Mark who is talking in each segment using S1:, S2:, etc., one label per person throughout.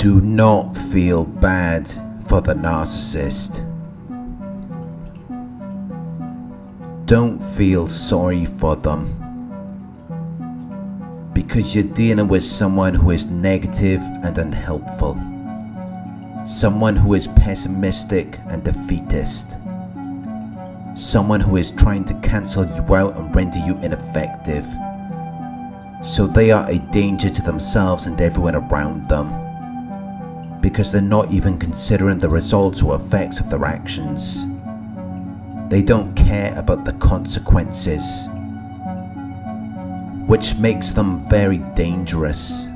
S1: Do not feel bad for the narcissist. Don't feel sorry for them. Because you're dealing with someone who is negative and unhelpful. Someone who is pessimistic and defeatist. Someone who is trying to cancel you out and render you ineffective. So they are a danger to themselves and everyone around them. Because they're not even considering the results or effects of their actions. They don't care about the consequences. Which makes them very dangerous.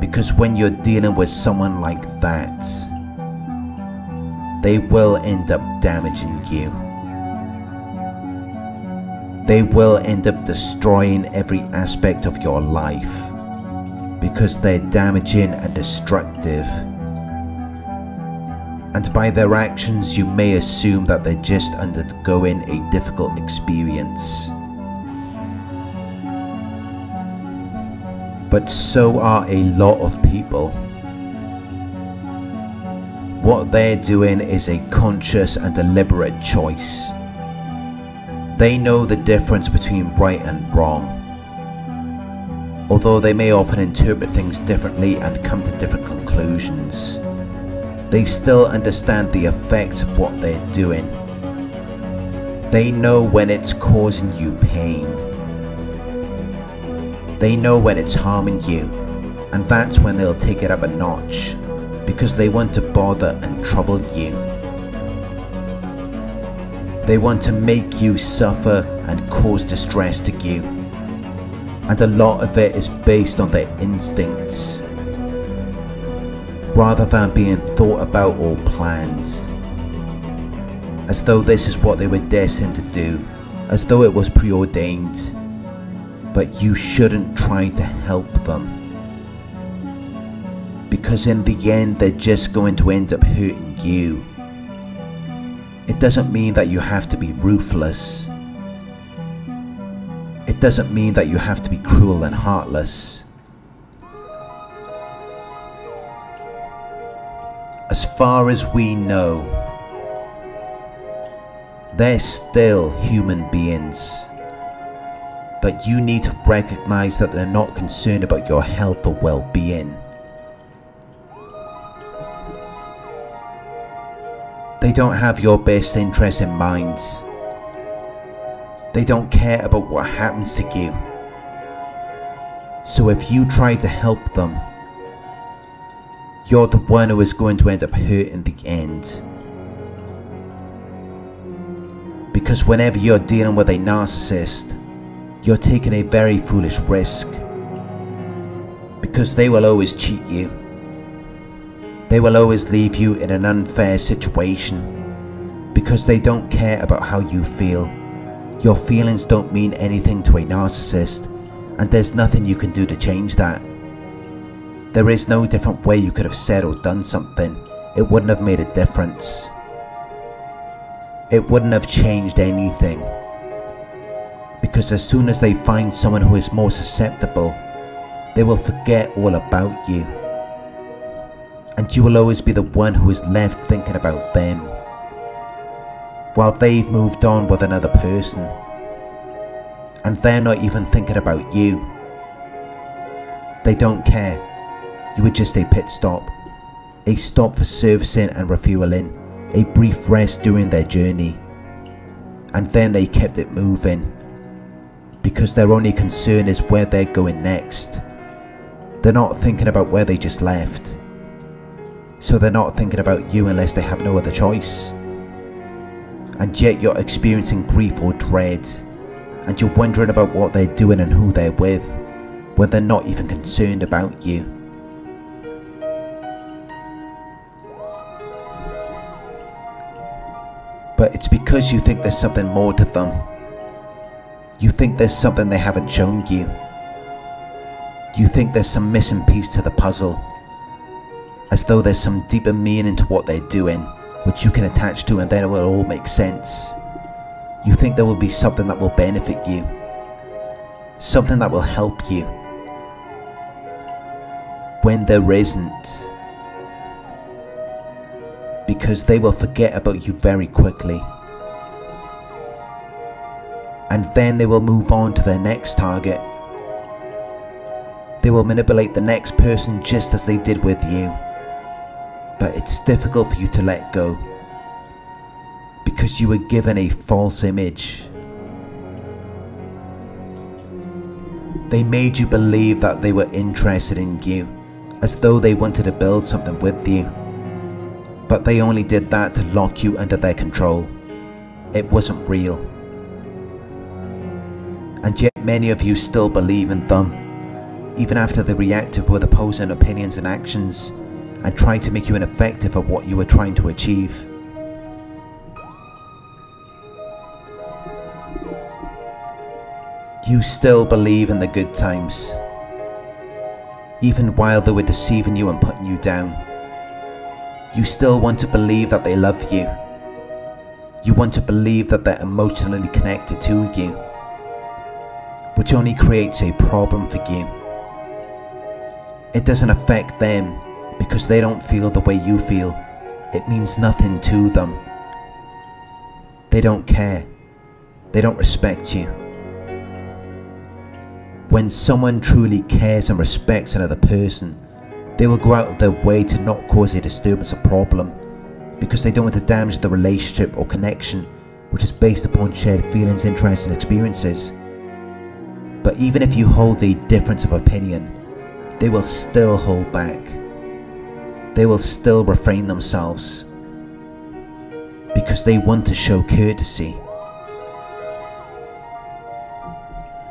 S1: Because when you're dealing with someone like that, they will end up damaging you. They will end up destroying every aspect of your life because they're damaging and destructive. And by their actions, you may assume that they're just undergoing a difficult experience. But so are a lot of people. What they're doing is a conscious and deliberate choice. They know the difference between right and wrong. Although they may often interpret things differently and come to different conclusions, they still understand the effects of what they're doing. They know when it's causing you pain. They know when it's harming you, and that's when they'll take it up a notch because they want to bother and trouble you. They want to make you suffer and cause distress to you. And a lot of it is based on their instincts rather than being thought about or planned. As though this is what they were destined to do, as though it was preordained. But you shouldn't try to help them because in the end they're just going to end up hurting you. It doesn't mean that you have to be ruthless. It doesn't mean that you have to be cruel and heartless. As far as we know, they're still human beings. But you need to recognize that they're not concerned about your health or well being. They don't have your best interest in mind. They don't care about what happens to you. So if you try to help them, you're the one who is going to end up hurt in the end. Because whenever you're dealing with a narcissist, you're taking a very foolish risk. Because they will always cheat you. They will always leave you in an unfair situation because they don't care about how you feel. Your feelings don't mean anything to a narcissist, and there's nothing you can do to change that. There is no different way you could have said or done something, it wouldn't have made a difference. It wouldn't have changed anything. Because as soon as they find someone who is more susceptible, they will forget all about you and you will always be the one who is left thinking about them. While they've moved on with another person. And they're not even thinking about you. They don't care. You were just a pit stop. A stop for servicing and refueling. A brief rest during their journey. And then they kept it moving. Because their only concern is where they're going next. They're not thinking about where they just left so they're not thinking about you unless they have no other choice. And yet you're experiencing grief or dread, and you're wondering about what they're doing and who they're with, when they're not even concerned about you. But it's because you think there's something more to them. You think there's something they haven't shown you. You think there's some missing piece to the puzzle as though there's some deeper meaning to what they're doing, which you can attach to and then it will all make sense. You think there will be something that will benefit you, something that will help you. when there isn't. Because they will forget about you very quickly. And then they will move on to their next target. They will manipulate the next person just as they did with you. But it's difficult for you to let go. Because you were given a false image. They made you believe that they were interested in you, as though they wanted to build something with you. But they only did that to lock you under their control. It wasn't real. And yet many of you still believe in them, even after they reacted with opposing opinions and actions, and tried to make you ineffective at what you were trying to achieve. You still believe in the good times, even while they were deceiving you and putting you down. You still want to believe that they love you. You want to believe that they're emotionally connected to you, which only creates a problem for you. It doesn't affect them because they don't feel the way you feel. It means nothing to them. They don't care. They don't respect you. When someone truly cares and respects another person, they will go out of their way to not cause a disturbance or problem because they don't want to damage the relationship or connection which is based upon shared feelings, interests, and experiences. But even if you hold a difference of opinion, they will still hold back. They will still refrain themselves because they want to show courtesy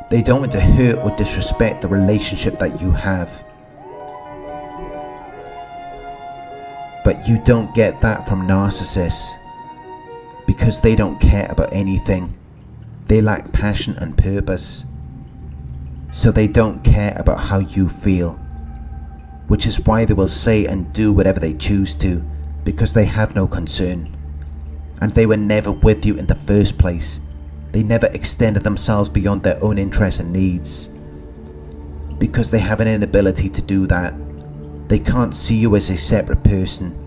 S1: They don't want to hurt or disrespect the relationship that you have. But you don't get that from narcissists because they don't care about anything. They lack passion and purpose. So they don't care about how you feel. Which is why they will say and do whatever they choose to because they have no concern. And they were never with you in the first place they never extended themselves beyond their own interests and needs. Because they have an inability to do that, they can't see you as a separate person.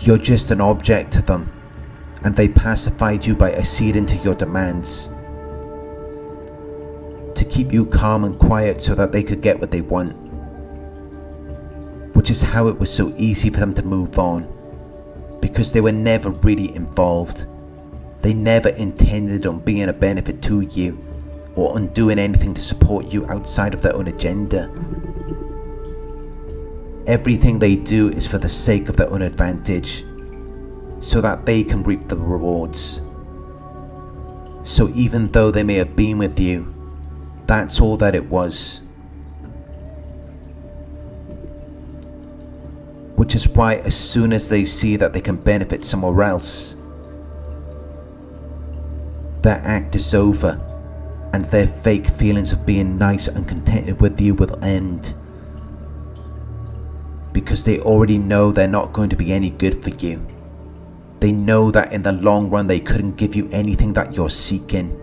S1: You're just an object to them, and they pacified you by acceding to your demands. Keep you calm and quiet so that they could get what they want. Which is how it was so easy for them to move on because they were never really involved. They never intended on being a benefit to you or on doing anything to support you outside of their own agenda. Everything they do is for the sake of their own advantage, so that they can reap the rewards. So even though they may have been with you, that's all that it was. which is why as soon as they see that they can benefit somewhere else, their act is over and their fake feelings of being nice and contented with you will end. Because they already know they're not going to be any good for you. They know that in the long run they couldn't give you anything that you're seeking.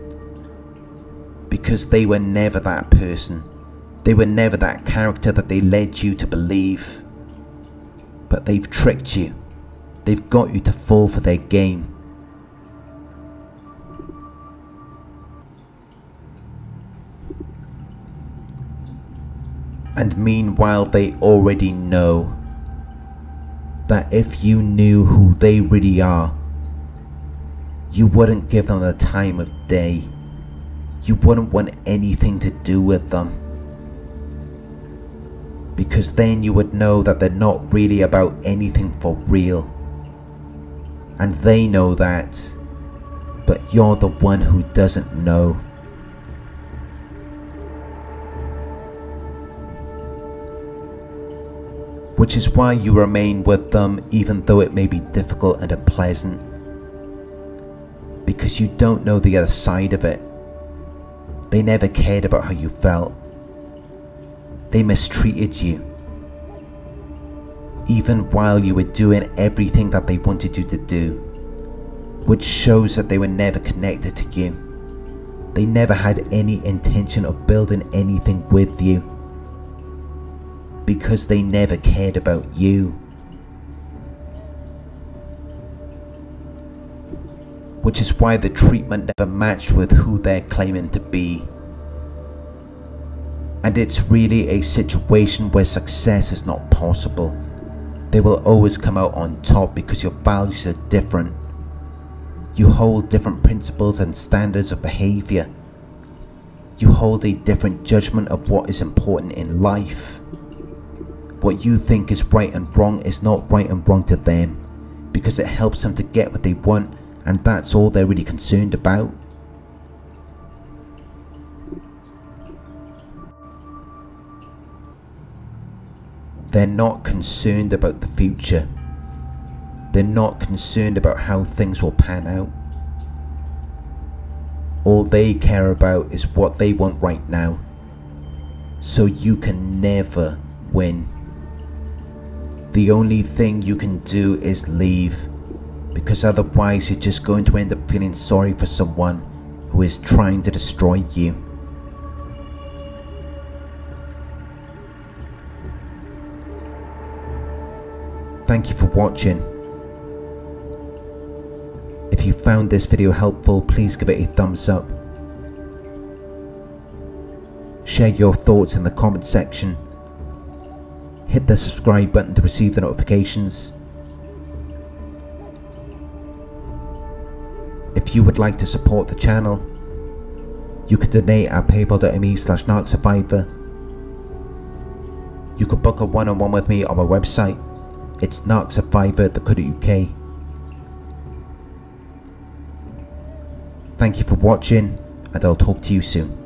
S1: Because they were never that person. They were never that character that they led you to believe. But they've tricked you. They've got you to fall for their game. And meanwhile, they already know that if you knew who they really are, you wouldn't give them the time of day. You wouldn't want anything to do with them because then you would know that they're not really about anything for real. And they know that, but you're the one who doesn't know. Which is why you remain with them even though it may be difficult and unpleasant. Because you don't know the other side of it. They never cared about how you felt. They mistreated you. Even while you were doing everything that they wanted you to do. Which shows that they were never connected to you. They never had any intention of building anything with you because they never cared about you. Which is why the treatment never matched with who they're claiming to be. And it's really a situation where success is not possible. They will always come out on top because your values are different. You hold different principles and standards of behavior. You hold a different judgment of what is important in life. What you think is right and wrong is not right and wrong to them because it helps them to get what they want and that's all they're really concerned about. They're not concerned about the future. They're not concerned about how things will pan out. All they care about is what they want right now. So you can never win. The only thing you can do is leave. Because otherwise you're just going to end up feeling sorry for someone who is trying to destroy you. Thank you for watching. If you found this video helpful, please give it a thumbs up. Share your thoughts in the comment section. Hit the subscribe button to receive the notifications. If you would like to support the channel, you could donate at paypal.me slash narcsurvivor. You could book a one-on-one -on -one with me on my website it's narcsurvivor.co.uk. Thank you for watching and I'll talk to you soon.